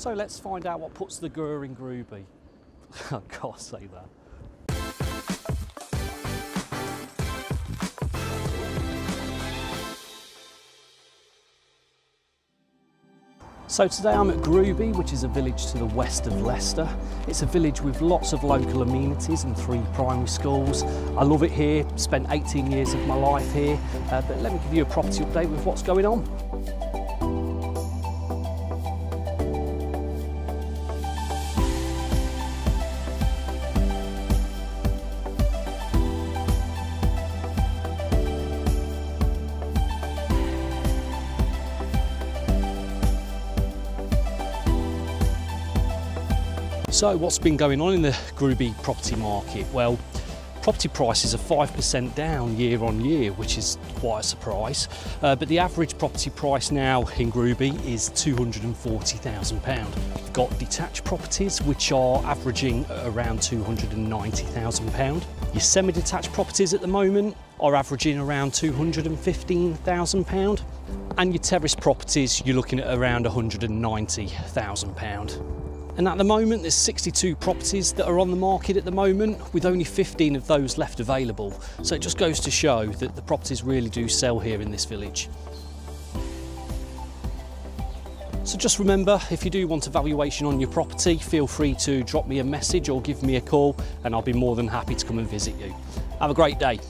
So let's find out what puts the Gur in Groby. I can't say that. So today I'm at Groby, which is a village to the west of Leicester. It's a village with lots of local amenities and three primary schools. I love it here, spent 18 years of my life here, uh, but let me give you a property update with what's going on. So what's been going on in the Groby property market? Well, property prices are 5% down year on year, which is quite a surprise. Uh, but the average property price now in Groby is £240,000. We've got detached properties, which are averaging around £290,000. Your semi-detached properties at the moment are averaging around £215,000. And your terrace properties, you're looking at around £190,000. And at the moment, there's 62 properties that are on the market at the moment, with only 15 of those left available. So it just goes to show that the properties really do sell here in this village. So just remember, if you do want a valuation on your property, feel free to drop me a message or give me a call, and I'll be more than happy to come and visit you. Have a great day.